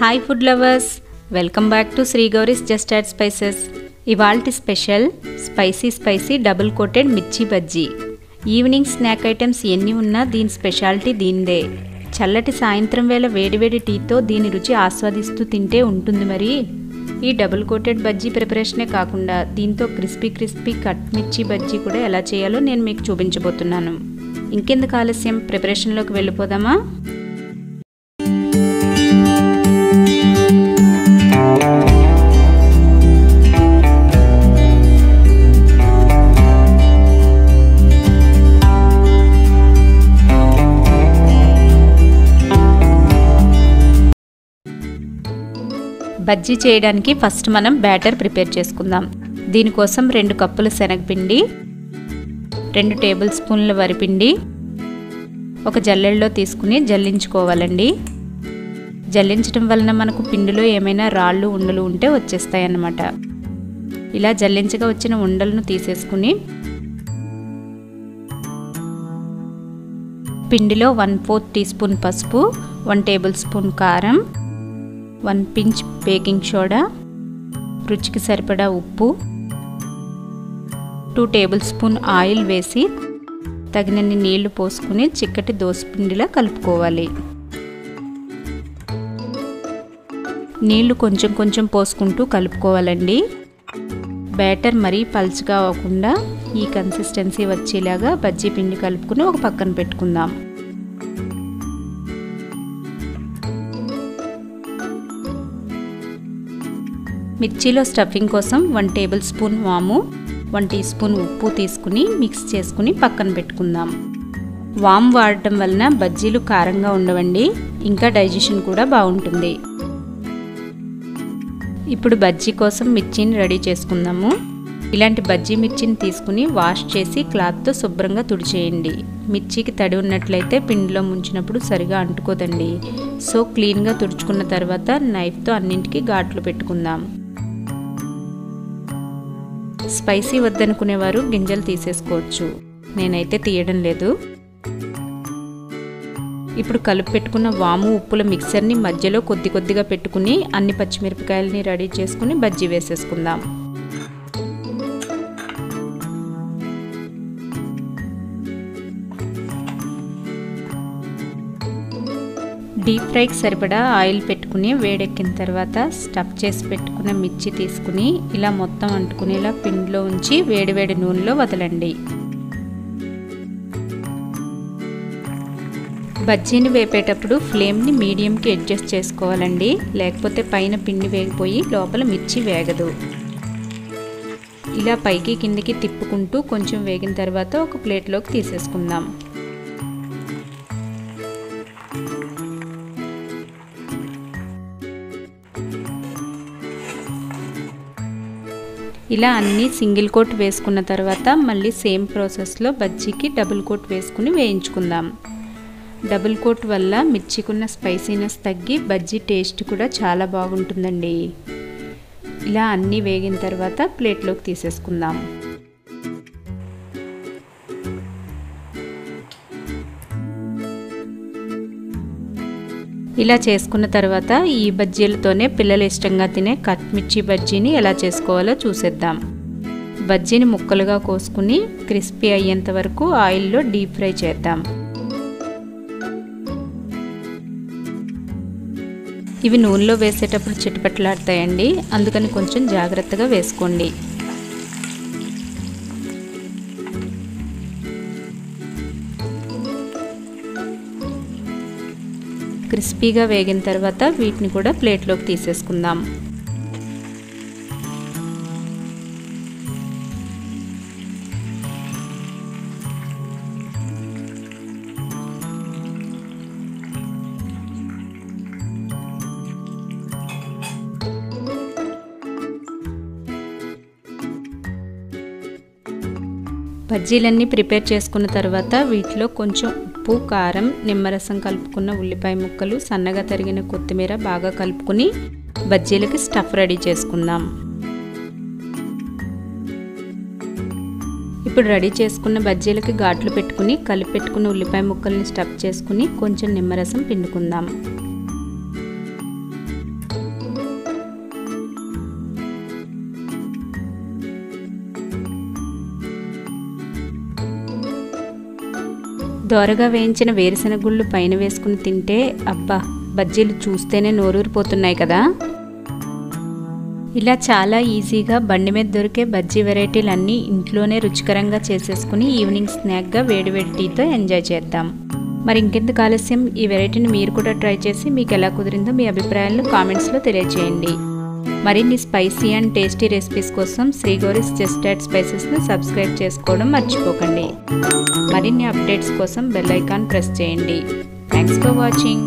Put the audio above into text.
Hi food lovers welcome back to Sri Gauri's just add spices ఇవాల్టి special spicy spicy double coated mirchi bajji. Evening snack items ఎన్ని ఉన్నా దీని speciality దీనిదే. చల్లటి సాయంత్రం వేళ వేడివేడి టీతో దీని రుచి ఆస్వాదిస్తూ తింటే ఉంటుంది మరి. ఈ డబుల్ కోటెడ్ బజ్జీ ప్రిపరేషనే కాకుండా దీంతో క్రిస్పీ క్రిస్పీ కట్ మిర్చి బజ్జీ కూడా ఎలా చేయాలో నేను మీకు చూపించబోతున్నాను. ఇంకెందుకు ఆలస్యం? ప్రిపరేషన్లోకి వెళ్ళిపోదామా? బజ్జీ చేయడానికి ఫస్ట్ మనం బ్యాటర్ ప్రిపేర్ చేసుకుందాం. దీనికోసం రెండు కప్పుల శనగపిండి రెండు టేబుల్ స్పూన్ల వరిపిండి ఒక జల్లెడలో తీసుకుని జల్లించుకోవాలండి. జల్లించడం వలన మనకు పిండిలో ఏమైనా రాళ్ళు ఉండలు ఉంటే వచ్చేస్తాయి అన్నమాట ఇలా జల్లించగా వచ్చిన ఉండలను తీసేసుకుని పిండిలో వన్ ఫోర్త్ టీ స్పూన్ పసుపు వన్ టేబుల్ స్పూన్ కారం వన్ పించ్ బేకింగ్ సోడా రుచికి సరిపడా ఉప్పు టూ టేబుల్ స్పూన్ ఆయిల్ వేసి తగినన్ని నీళ్ళు పోసుకుని చిక్కటి దోసపిండిలా కలుపుకోవాలి. నీళ్ళు కొంచెం కొంచెం పోసుకుంటూ కలుపుకోవాలండి. బ్యాటర్ మరీ పల్చగా అవ్వకుండా ఈ కన్సిస్టెన్సీ వచ్చేలాగా బజ్జీ పిండి కలుపుకుని ఒక పక్కన పెట్టుకుందాం. మిర్చిలో స్టఫింగ్ కోసం వన్ టేబుల్ స్పూన్ వాము వన్ టీ స్పూన్ ఉప్పు తీసుకుని మిక్స్ చేసుకుని పక్కన పెట్టుకుందాం. వామ్ వాడటం వలన బజ్జీలు కారంగా ఉండవండి ఇంకా డైజెషన్ కూడా బాగుంటుంది. ఇప్పుడు బజ్జీ కోసం మిర్చిని రెడీ చేసుకుందాము. ఇలాంటి బజ్జీ మిర్చిని తీసుకుని వాష్ చేసి క్లాత్తో శుభ్రంగా తుడిచేయండి. మిర్చికి తడి ఉన్నట్లయితే పిండిలో ముంచినప్పుడు సరిగా అంటుకోదండి. సో క్లీన్గా తుడుచుకున్న తర్వాత నైఫ్తో అన్నింటికి ఘాట్లు పెట్టుకుందాం. స్పైసీ వద్దనుకునేవారు గింజలు తీసేసుకోవచ్చు. నేనైతే తీయడం లేదు. ఇప్పుడు కలిపి పెట్టుకున్న వాము ఉప్పుల మిక్సర్ని మధ్యలో కొద్ది కొద్దిగా పెట్టుకుని అన్ని పచ్చిమిరపకాయలని రెడీ చేసుకుని బజ్జీ వేసేసుకుందాం. డీప్ ఫ్రైకి సరిపడా ఆయిల్ పెట్టుకుని వేడెక్కిన తర్వాత స్టఫ్ చేసి పెట్టుకున్న మిర్చి తీసుకుని ఇలా మొత్తం అంటుకునేలా పిండిలో ఉంచి వేడివేడి నూనెలో వదలండి. బజ్జీని వేపేటప్పుడు ఫ్లేమ్ని మీడియంకి అడ్జస్ట్ చేసుకోవాలండి. లేకపోతే పైన పిండి వేగిపోయి లోపల మిర్చి వేగదు. ఇలా పైకి కిందికి తిప్పుకుంటూ కొంచెం వేగిన తర్వాత ఒక ప్లేట్లోకి తీసేసుకుందాం. ఇలా అన్నీ సింగిల్ కోట్ వేసుకున్న తర్వాత మళ్ళీ సేమ్ ప్రాసెస్లో బజ్జీకి డబుల్ కోట్ వేసుకుని వేయించుకుందాం. డబుల్ కోట్ వల్ల మిర్చికున్న స్పైసీనెస్ తగ్గి బజ్జీ టేస్ట్ కూడా చాలా బాగుంటుందండి. ఇలా అన్నీ వేగిన తర్వాత ప్లేట్లోకి తీసేసుకుందాం. ఇలా చేసుకున్న తర్వాత ఈ బజ్జీలతోనే పిల్లలు ఇష్టంగా తినే కట్ మిర్చి బజ్జీని ఎలా చేసుకోవాలో చూసేద్దాం. బజ్జీని ముక్కలుగా కోసుకుని క్రిస్పీ అయ్యేంత వరకు ఆయిల్లో డీప్ ఫ్రై చేద్దాం. ఇవి నూనెలో వేసేటప్పుడు చిటపట్లాడతాయండి. అందుకని కొంచెం జాగ్రత్తగా వేసుకోండి. క్రిస్పీగా వేగిన తర్వాత వీటిని కూడా ప్లేట్లోకి తీసేసుకుందాం. బజ్జీలన్నీ ప్రిపేర్ చేసుకున్న తర్వాత వీటిలో కొంచెం ఉప్పు కారం నిమ్మరసం కలుపుకున్న ఉల్లిపాయ ముక్కలు సన్నగా తరిగిన కొత్తిమీర బాగా కలుపుకుని బజ్జీలకి స్టఫ్ రెడీ చేసుకుందాం. ఇప్పుడు రెడీ చేసుకున్న బజ్జీలకి ఘాట్లు పెట్టుకుని కలిపి పెట్టుకున్న ఉల్లిపాయ ముక్కల్ని స్టఫ్ చేసుకుని కొంచెం నిమ్మరసం పిండుకుందాం. దోరగా వేయించిన వేరుశెనగ గుళ్ళు పైన వేసుకుని తింటే అబ్బా బజ్జీలు చూస్తేనే నోరూరిపోతున్నాయి కదా. ఇలా చాలా ఈజీగా బండి మీద దొరికే బజ్జీ వెరైటీలన్నీ ఇంట్లోనే రుచికరంగా చేసేసుకుని ఈవినింగ్ స్నాక్గా వేడివేడి టీతో ఎంజాయ్ చేద్దాం. మరి ఇంకెందుకు ఆలస్యం? ఈ వెరైటీని మీరు కూడా ట్రై చేసి మీకు ఎలా కుదిరిందో మీ అభిప్రాయాలను కామెంట్స్లో తెలియజేయండి. మరిన్ని స్పైసీ అండ్ టేస్టీ రెసిపీస్ కోసం శ్రీగోరిస్ జస్టెడ్ స్పైసెస్ని సబ్స్క్రైబ్ చేసుకోవడం మర్చిపోకండి. మరిన్ని అప్డేట్స్ కోసం బెల్ ఐకాన్ ప్రెస్ చేయండి. Thanks for watching